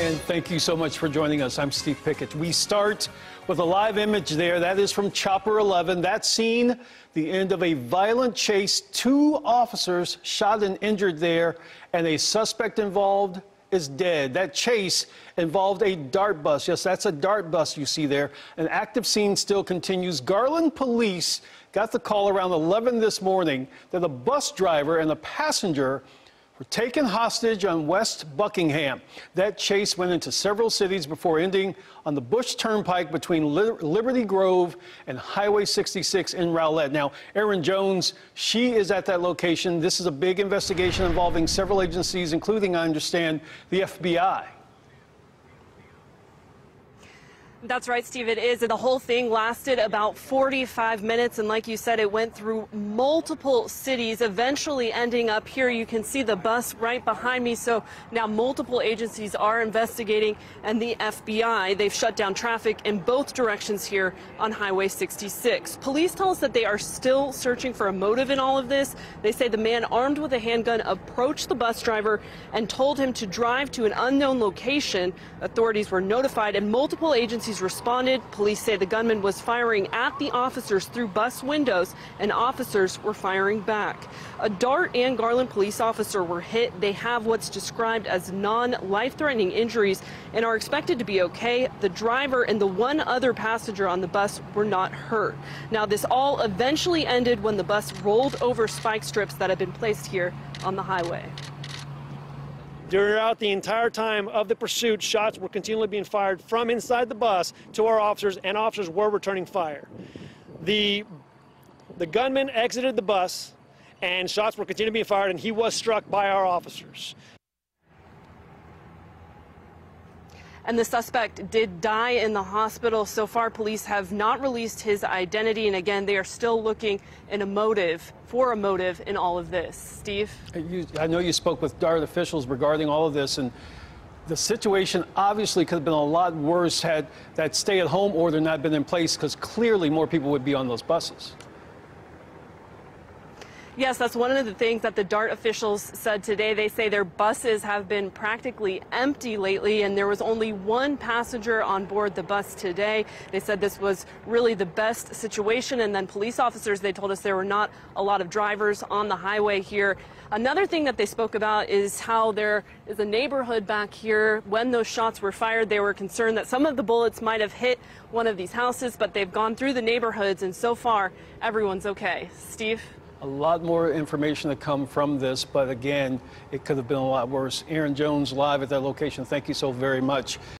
And thank you so much for joining us. I'm Steve Pickett. We start with a live image there. That is from Chopper 11. That scene, the end of a violent chase. Two officers shot and injured there, and a suspect involved is dead. That chase involved a DART bus. Yes, that's a DART bus you see there. An active scene still continues. Garland police got the call around 11 this morning that a bus driver and a passenger were taken hostage on West Buckingham. That chase went into several cities before ending on the Bush Turnpike between Liberty Grove and Highway 66 in Rowlett. Now, Erin Jones, she is at that location. This is a big investigation involving several agencies, including, I understand, the FBI. That's right, Steve. It is. The whole thing lasted about 45 minutes. And like you said, it went through multiple cities, eventually ending up here. You can see the bus right behind me. So now multiple agencies are investigating and the FBI, they've shut down traffic in both directions here on Highway 66. Police tell us that they are still searching for a motive in all of this. They say the man armed with a handgun approached the bus driver and told him to drive to an unknown location. Authorities were notified and multiple agencies agencies responded. Police say the gunman was firing at the officers through bus windows, and officers were firing back. A DART and Garland police officer were hit. They have what's described as non life threatening injuries and are expected to be okay. The driver and the one other passenger on the bus were not hurt. Now, this all eventually ended when the bus rolled over spike strips that had been placed here on the highway. Throughout the entire time of the pursuit, shots were continually being fired from inside the bus to our officers, and officers were returning fire. The, the gunman exited the bus, and shots were continuing being fired, and he was struck by our officers. And the suspect did die in the hospital. So far, police have not released his identity, and again, they are still looking in a motive for a motive in all of this. Steve? You, I know you spoke with DART officials regarding all of this, and the situation obviously could have been a lot worse had that stay-at-home order not been in place, because clearly more people would be on those buses. Yes, that's one of the things that the DART officials said today. They say their buses have been practically empty lately, and there was only one passenger on board the bus today. They said this was really the best situation, and then police officers, they told us there were not a lot of drivers on the highway here. Another thing that they spoke about is how there is a neighborhood back here. When those shots were fired, they were concerned that some of the bullets might have hit one of these houses, but they've gone through the neighborhoods, and so far, everyone's okay. Steve? A lot more information to come from this, but again, it could have been a lot worse. Erin Jones live at that location. Thank you so very much.